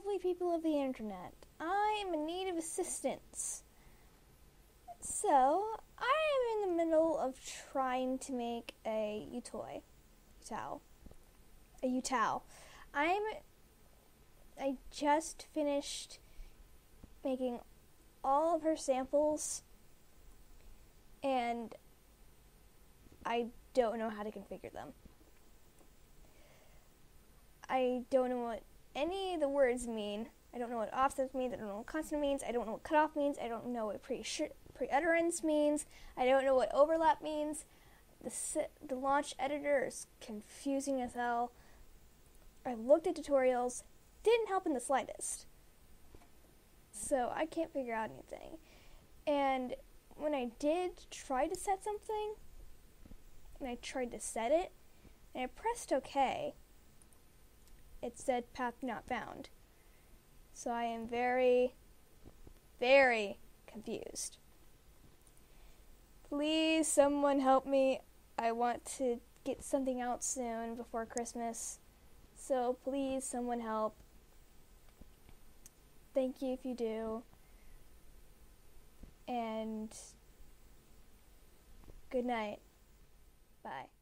lovely people of the internet. I am in need of assistance. So, I am in the middle of trying to make a Utoy. Utau. A Utau. I'm. I just finished making all of her samples and I don't know how to configure them. I don't know what any of the words mean. I don't know what offset means. I don't know what constant means. I don't know what cutoff means. I don't know what pre pre-utterance means. I don't know what overlap means. The the launch editor is confusing as hell. I looked at tutorials, didn't help in the slightest. So I can't figure out anything. And when I did try to set something, and I tried to set it, and I pressed OK, it said path not found. So I am very, very confused. Please, someone help me. I want to get something out soon before Christmas. So please, someone help. Thank you if you do. And good night. Bye.